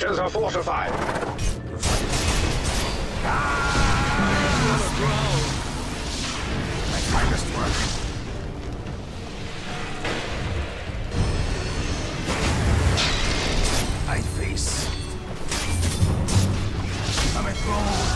structures are fortified. I face. I'm a throne.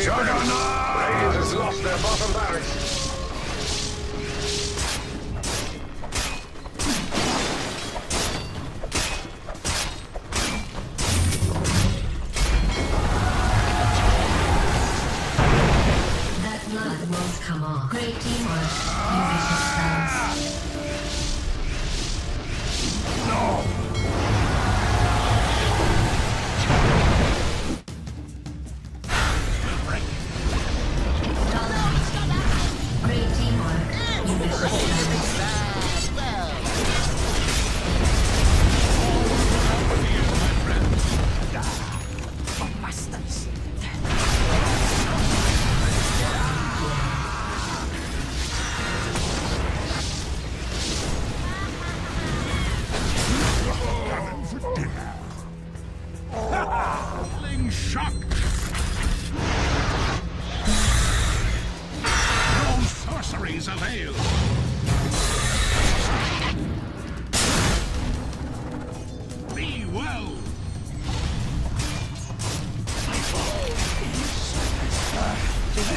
It. Radiant has lost their bottom barracks.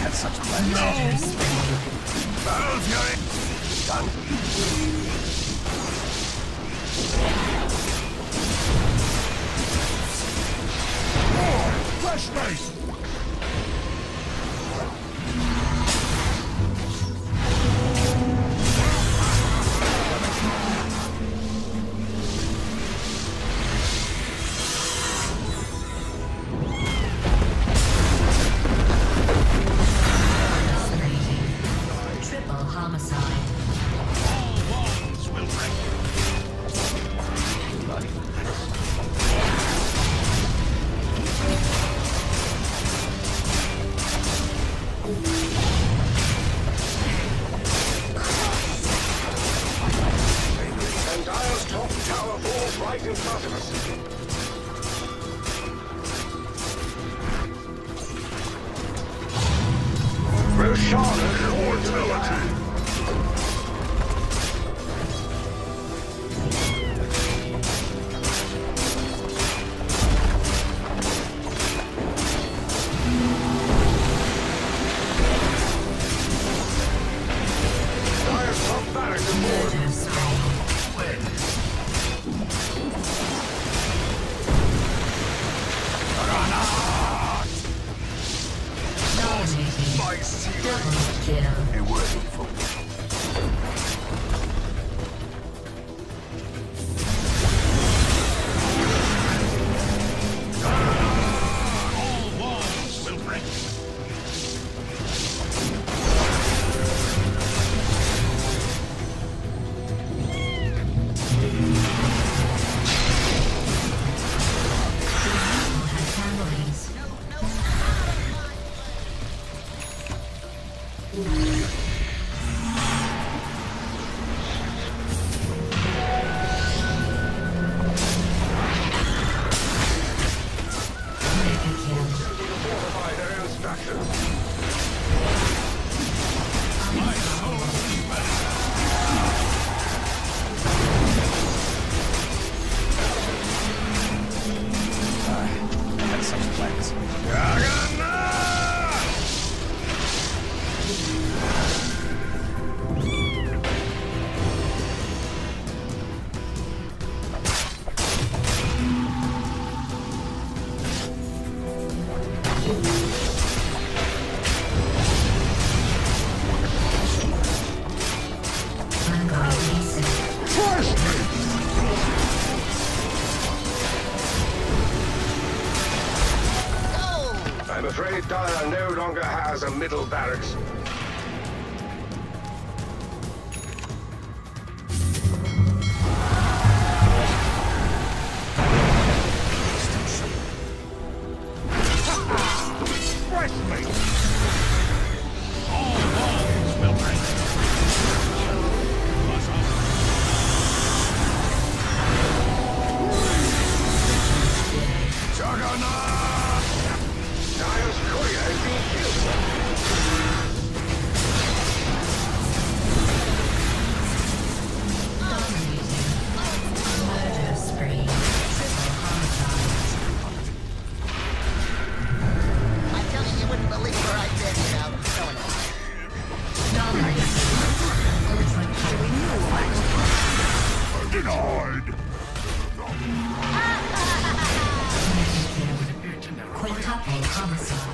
Had such plans. No. Battle Fury. Done. Flashlight. Fascinating. In immortality. Double kill. A Trade Dire no longer has a middle barracks. Back so stand.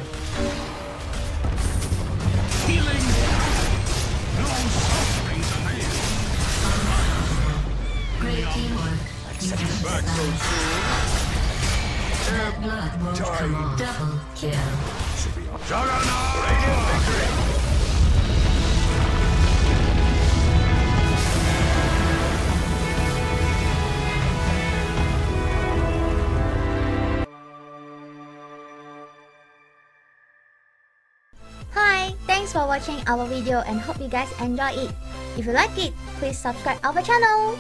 soon? That blood won't come off. Double kill. Juggernaut! Hi, thanks for watching our video and hope you guys enjoy it. If you like it, please subscribe our channel.